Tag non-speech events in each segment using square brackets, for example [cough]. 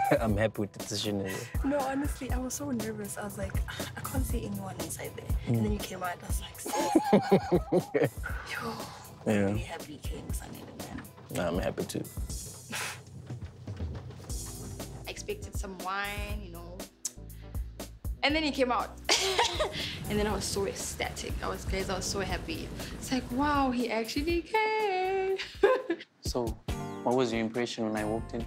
[laughs] I'm happy with the decision. No, honestly, I was so nervous. I was like, I can't see anyone inside there. And then mm. you came out, I was like, sis. [laughs] Yo, I'm Yeah. really happy you came because I needed man. Nah, I'm happy too. I [laughs] expected some wine, you know. And then he came out. and then I was so ecstatic. I was crazy. I was so happy. It's like, wow, he actually came. So, what was your impression when I walked in?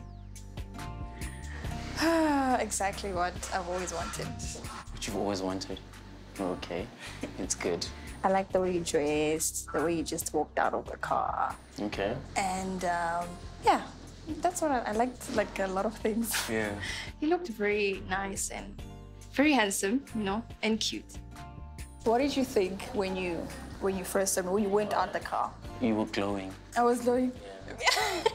[laughs] exactly what I've always wanted. What you've always wanted. Okay, it's good. I like the way you dressed, the way you just walked out of the car. Okay. And um, yeah, that's what I, I liked, like a lot of things. [laughs] Yeah. He looked very nice and very handsome, you know, and cute. What did you think when you when you first saw me, when you went out the car? You were glowing. I was like,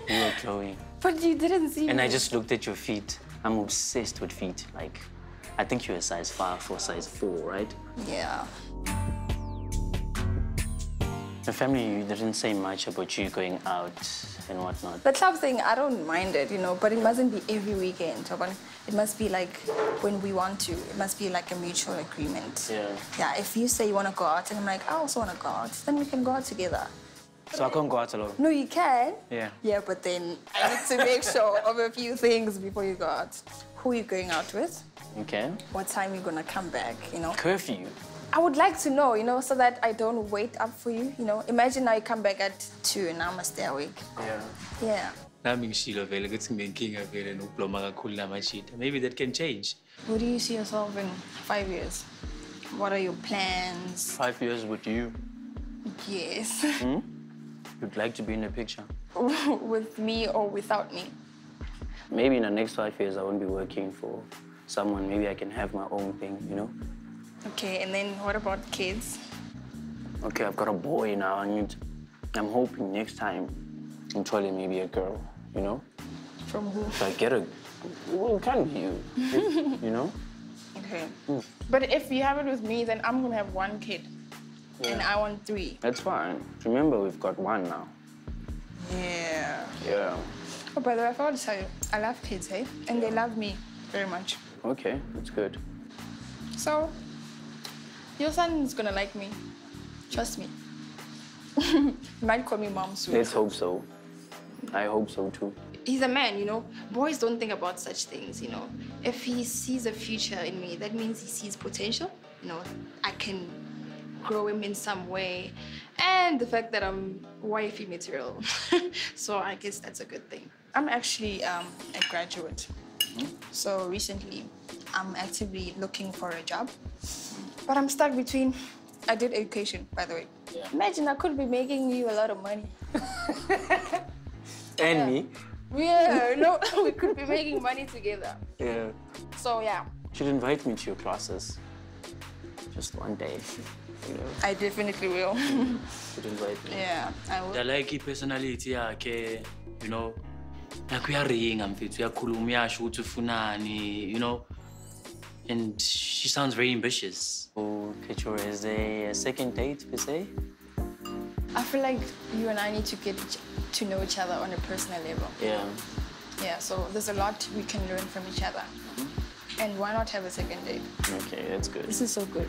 You were glowing. [laughs] but you didn't see And me. I just looked at your feet. I'm obsessed with feet. Like, I think you're a size five or size four, right? Yeah. Your family didn't say much about you going out and whatnot. The club thing, I don't mind it, you know, but it mustn't be every weekend. It must be like when we want to. It must be like a mutual agreement. Yeah. Yeah, if you say you want to go out and I'm like, I also want to go out, then we can go out together. So I can't go out alone. No, you can. Yeah. Yeah, but then I need to make sure of a few things before you go out. Who are you going out with? Okay. What time you gonna come back, you know? Curfew. I would like to know, you know, so that I don't wait up for you, you know? Imagine now you come back at 2 and I must stay awake. Yeah. Yeah. nami ngishilo vele ukuthi nginenkinga vele nokubloma kakhulu namashita maybe that can change Where do you see yourself in five years? What are your plans? Five years with you. Yes. Hmm? You'd like to be in the picture. [laughs] with me or without me? Maybe in the next five years, I won't be working for someone. Maybe I can have my own thing, you know? Okay, and then what about kids? Okay, I've got a boy now. I need. I'm hoping next time, I'm totally maybe a girl, you know? From who? If I get a. Well, it can be you. [laughs] You know? Okay. Hmm. But if you have it with me, then I'm gonna have one kid. And I want three. That's fine. Remember, we've got one now. Yeah. Yeah. Oh, by the way, I forgot to tell you, I love kids, hey? And they love me very much. Okay, that's good. So, your son is gonna like me. Trust me. [laughs] he might call me mom soon. Let's hope so. I hope so too. He's a man, you know. Boys don't think about such things, you know. If he sees a future in me, that means he sees potential. You know, I can grow him in some way. And the fact that I'm wifey material. [laughs] so I guess that's a good thing. I'm actually um, a graduate. So recently, I'm actively looking for a job. But I'm stuck between. I did education, by the way. Yeah. Imagine I could be making you a lot of money. [laughs] And me? Yeah, no, [laughs] we could be making money together. Yeah. So yeah, You should invite me to your classes. Just one day. You know, I definitely will. you should invite me. yeah, I i will. like i-personality yakhe you know like uyaringa mfethu uyakhuluma uyasho ukuthi ufunani you know and she sounds very ambitious So, Ketura, is there a second date per se? I feel like you and I need to get to know each other on a personal level. Yeah. Yeah, so there's a lot we can learn from each other. Mm-hmm. And why not have a second date? Okay, that's good. This is so good.